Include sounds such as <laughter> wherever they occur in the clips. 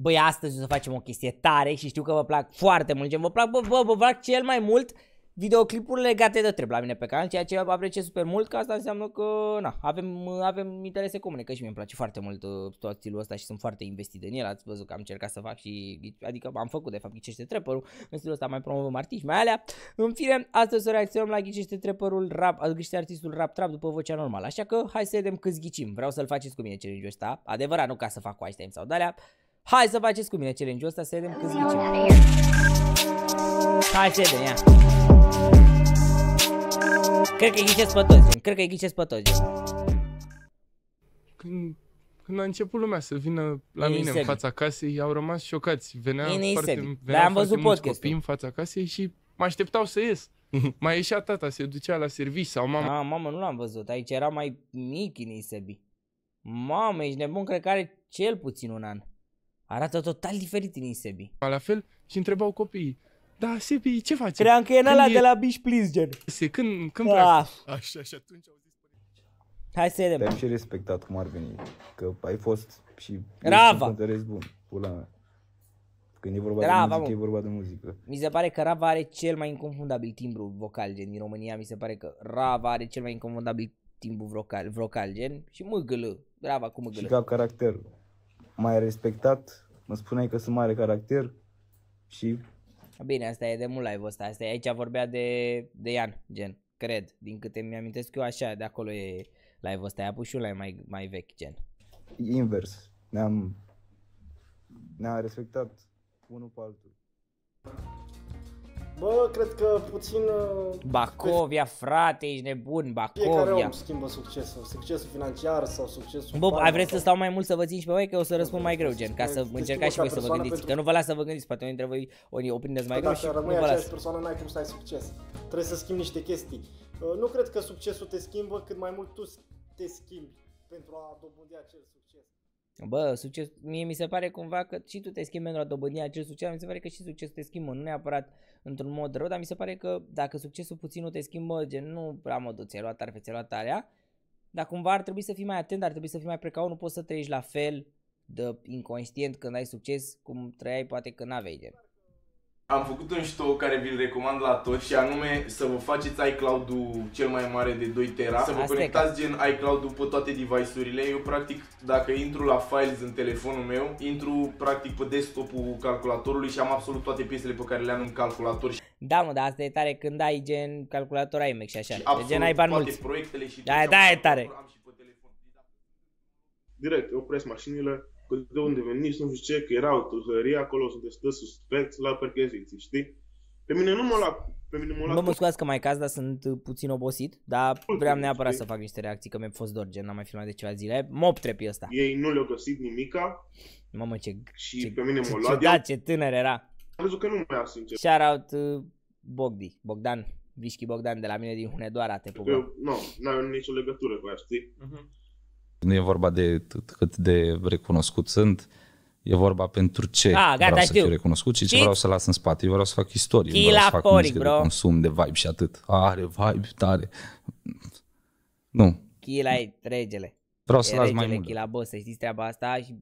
băi, astăzi o să facem o chestie tare și știu că vă plac foarte mult, gen, vă plac, bă, bă, vă plac cel mai mult videoclipuri legate de trep la mine pe canal, ceea ce apreciez super mult, că asta înseamnă că na, avem, avem interese comune, că și mie îmi place foarte mult uh, tot stilul ăsta și sunt foarte investit în el, ați văzut că am încercat să fac și, adică am făcut de fapt Ghicește Trepperul, în stilul ăsta mai promovăm artiști, mai alea. În fine, astăzi să reacționăm la Ghicește Trepperul rap, Ghicește artistul rap trap după vocea normală, așa că hai să vedem câți ghicim, vreau să-l faceți cu mine challenge-ul ăsta, adevărat, nu ca să fac cu Einstein sau de Hai să faceți cu mine challenge-ul ăsta să vedem câți ghicim. Hai să vedem, ia. Cred că e ghicesc pe toți, cred că e ghicesc pe toți. Când, când a început lumea să vină la Ei mine în fața casei, au rămas șocați. Venea Ei, foarte, venea am văzut mulți copii în fața casei și mă așteptau să ies. <laughs> mai ieșea tata, se ducea la serviciu sau mama. A, mamă, nu l-am văzut. Aici era mai mic în Isebi. Mamă, ești nebun, cred că are cel puțin un an. Arată total diferit în Isebi. La fel și întrebau copiii, da, Sebi, ce faci? Cream că e în ăla e... de la Bish Please, gen. Se, când, când ah. Așa, și atunci au zis Hai să vedem. Te-am și respectat cum ar veni, că ai fost și Rava. un interes bun, pula mea. Când e vorba Rava, de muzică, mă. e vorba de muzică. Mi se pare că Rava are cel mai inconfundabil timbru vocal, gen, din România. Mi se pare că Rava are cel mai inconfundabil timbru vocal, vocal gen, și mâgâlă. Rava cu mâgâlă. Și ca caracter. Mai respectat, mă spuneai că sunt mare caracter și Bine, asta e de mult live ăsta. Asta e, aici vorbea de, de Ian, gen, cred. Din câte mi-amintesc eu așa, de acolo e live ăsta. I-a pus și un live mai, mai vechi, gen. Invers. Ne-am, ne-am respectat unul pe altul. Bă, cred că puțin... Uh, Bacovia, frate, ești nebun, Bacovia. Fiecare om schimbă succesul, succesul financiar sau succesul Bă, ai vreți să stau mai mult să vă țin și pe voi, că o să răspund mai greu, gen, ca să încercați și voi să vă gândiți. Pentru... Că nu vă las să vă gândiți, poate unii dintre voi o, o prindeți mai greu și nu vă las. persoană, n-ai cum să ai succes. Trebuie să schimbi niște chestii. Uh, nu cred că succesul te schimbă, cât mai mult tu te schimbi pentru a dobândi acel succes. Bă, succes, mie mi se pare cumva că și tu te schimbi pentru a dobândi acel succes, mi se pare că și succesul te schimbă, nu neapărat într-un mod rău, dar mi se pare că dacă succesul puțin nu te schimbă, gen nu prea modul ți-ai luat tare, ți-ai luat tarea, dar cumva ar trebui să fii mai atent, ar trebui să fii mai precaut, nu poți să trăiești la fel de inconștient când ai succes cum trăiai poate când n-aveai gen. Am făcut un ștou care vi-l recomand la toți și anume să vă faceți iCloud-ul cel mai mare de 2 tera, să vă Asta conectați gen iCloud-ul pe toate device-urile. Eu practic dacă intru la files în telefonul meu, intru practic pe desktop-ul calculatorului și am absolut toate piesele pe care le am în calculator. Da, mă, dar asta e tare când ai gen calculator iMac și așa. Și de gen ai bani mulți. proiectele și da, da, e tare. Direct, opresc mașinile, că de unde veniți, nu știu ce, că era o tâlhărie acolo, sunteți toți suspecți la percheziții, știi? Pe mine nu mă la pe mine mă Bă, mă scuzați că mai caz, dar sunt puțin obosit, dar vreau neapărat știi? să fac niște reacții, că mi-a fost dor, gen, n-am mai filmat de ceva zile. Mop trepi ăsta. Ei nu le-au găsit nimica. Mamă, ce... Și ce, pe mine mă lua Da, ce tânăr era. Am văzut că nu mai sincer. Shout out uh, Bogdi, Bogdan, Vișchi Bogdan de la mine din Hunedoara, te pupă. Nu, n-ai nicio legătură cu aia, știi? Uh-huh. Nu e vorba de cât de recunoscut sunt, e vorba pentru ce A, gata, vreau știu. să fiu recunoscut și ce vreau să las în spate. Eu vreau să fac istorie, Chila vreau să fac coric, muzică bro. de consum, de vibe și atât. Are vibe tare. Nu. Chila e regele. Vreau să e las regele, mai mult. Chila, bă, să știți treaba asta și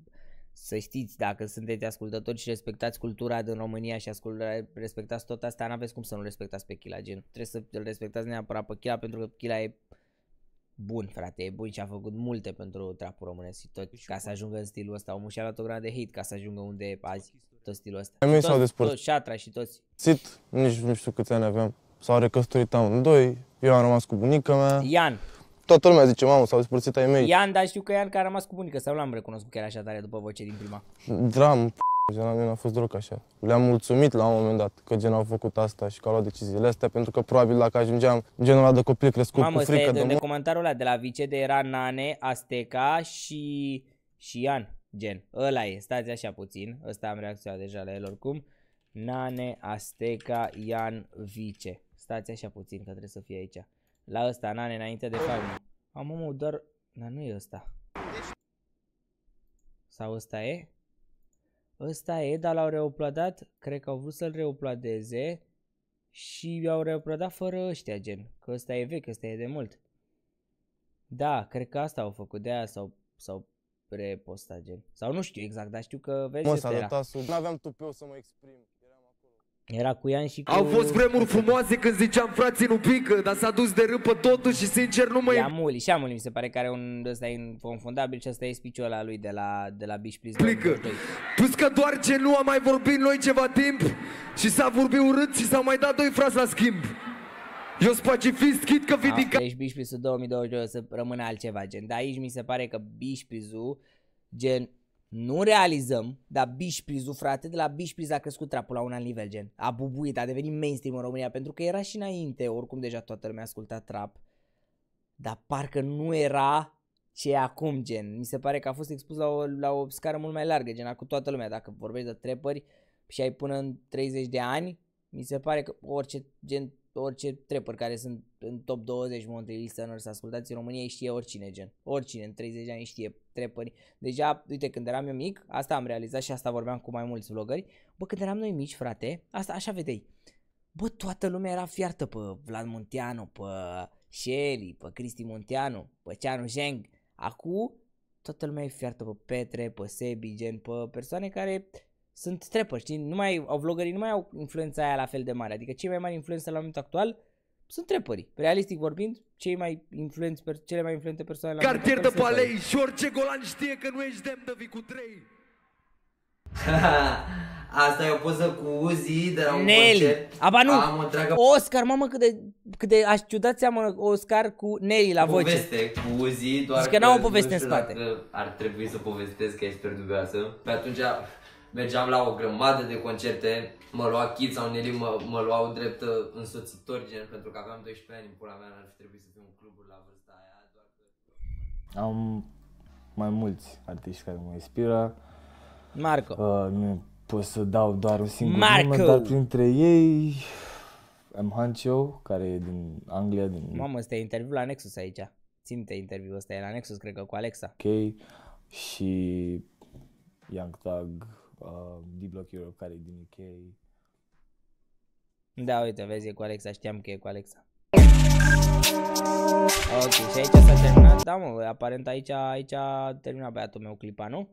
să știți, dacă sunteți ascultători și respectați cultura din România și ascult, respectați tot asta, n-aveți cum să nu respectați pe Chila, gen. Trebuie să îl respectați neapărat pe Chila pentru că Chila e bun, frate, e bun și a făcut multe pentru trapul românesc și tot ca să ajungă în stilul ăsta. Omul și-a luat o grămadă de hate ca să ajungă unde e azi, tot stilul ăsta. Ai s-au despărțit. Toți, șatra și toți. Sit, nici nu știu câți ani aveam. S-au recăsătorit amândoi, eu am rămas cu bunica mea. Ian. Toată lumea zice, mamă, s-au despărțit ai mei. Ian, dar știu că Ian că a rămas cu bunica, sau l-am recunoscut că era așa tare după voce din prima. Dram, Gen, la mine a fost deloc așa. Le-am mulțumit la un moment dat că gen au făcut asta și că au luat deciziile astea, pentru că probabil dacă ajungeam genul ăla de copil crescut Mamă, cu frică de, de, de comentariul ăla de la Vice de era Nane, Azteca și, și Ian, gen. Ăla e, stați așa puțin, ăsta am reacționat deja la el oricum. Nane, Azteca, Ian, Vice. Stați așa puțin că trebuie să fie aici. La ăsta, Nane, înainte de fapt. Am mă, doar... Dar nu e ăsta. Sau ăsta e? Ăsta e, dar l-au reuploadat, cred că au vrut să-l reuploadeze și i-au reuploadat fără ăștia, gen. Că ăsta e vechi, ăsta e de mult. Da, cred că asta au făcut, de aia s-au, s-au repostat gen. Sau nu știu exact, dar știu că vezi mă, s-a era. sub... N-aveam tupeu să mă exprim. Era cu Ian și cu... Au fost vremuri frumoase când ziceam frații nu pică Dar s-a dus de râpă totul și sincer nu mai... Amuli, și Amuli mi se pare că are un ăsta inconfundabil și ăsta e spiciul ăla lui de la, de la Bish Please Plică. Plus că doar ce nu am mai vorbit noi ceva timp Și s-a vorbit urât și s-au mai dat doi frați la schimb. Eu sunt pacifist, chit că vii din Deci Bish Please 2022 o să rămână altceva gen Dar aici mi se pare că Bish gen nu realizăm, dar Bișprizu, frate, de la Bișpriz a crescut trapul la un alt nivel, gen. A bubuit, a devenit mainstream în România, pentru că era și înainte, oricum deja toată lumea asculta trap. Dar parcă nu era ce e acum, gen. Mi se pare că a fost expus la o, la o scară mult mai largă, gen, cu toată lumea. Dacă vorbești de trepări și ai până în 30 de ani, mi se pare că orice gen orice trapper care sunt în top 20 monthly listeners ascultați în România știe oricine gen. Oricine în 30 de ani știe trapperi. Deja, uite, când eram eu mic, asta am realizat și asta vorbeam cu mai mulți vlogări. Bă, când eram noi mici, frate, asta așa vedeai. Bă, toată lumea era fiartă pe Vlad Munteanu, pe Shelly, pe Cristi Munteanu, pe Ceanu Zheng. Acum, toată lumea e fiartă pe Petre, pe Sebi, gen, pe persoane care sunt trapper, știi? Nu mai au vlogării, nu mai au influența aia la fel de mare. Adică cei mai mari influență la momentul actual sunt trapperii. Realistic vorbind, cei mai influenți, cele mai influente persoane la Cartier de palei și orice golan știe că nu ești demn de vii cu trei. <laughs> Asta e o poză cu Uzi de la un Nelly. concert. Aba nu. Am o dragă... Oscar, mamă, cât de, cât de aș ciudat seamă Oscar cu Nelly la voce. Poveste cu Uzi, doar Zici că, că n-au o poveste în spate. Ar trebui să povestesc că e super dubioasă. Pe atunci mergeam la o grămadă de concerte, mă lua Kid sau Nelly, mă, mă luau drept uh, însoțitor, gen, pentru că aveam 12 ani, în pula mea n-ar fi trebuit să fiu un cluburi la vârsta aia, doar că... Am mai mulți artiști care mă inspiră. Marco. Uh, nu pot să dau doar un singur Marco. nume, dar printre ei M. Hancho, care e din Anglia. Din... Mamă, ăsta e interviu la Nexus aici. Ținte interviul ăsta, e la Nexus, cred că cu Alexa. Ok. Și Young Thug, uh, D-Block Europe, care e din UK. Da, uite, vezi, e cu Alexa, știam că e cu Alexa. Ok, și aici s-a terminat, da mă, aparent aici, aici a terminat băiatul meu clipa, nu?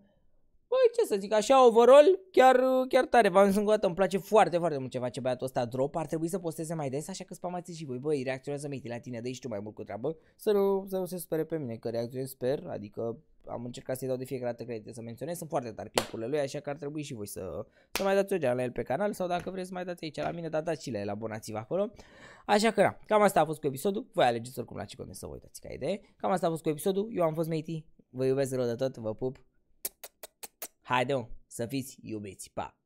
Băi, ce să zic, așa, overall, chiar, chiar tare. V-am zis încă o dată, îmi place foarte, foarte mult ce face băiatul ăsta drop. Ar trebui să posteze mai des, așa că spamați și voi. Băi, reacționează mei la tine, dă tu mai mult cu treabă. Să nu, să nu se spere pe mine, că reacționez, sper. Adică am încercat să-i dau de fiecare dată credite să menționez. Sunt foarte tari clipurile lui, așa că ar trebui și voi să, să mai dați o geană la el pe canal sau dacă vreți să mai dați aici la mine, dați și la el, abonați-vă acolo. Așa că, na, cam asta a fost cu episodul. Voi alegeți oricum la ce content să vă uitați ca idee. Cam asta a fost cu episodul. Eu am fost Meiti. Vă iubesc rău de tot, vă pup. Haide, să fiți iubiți. Pa!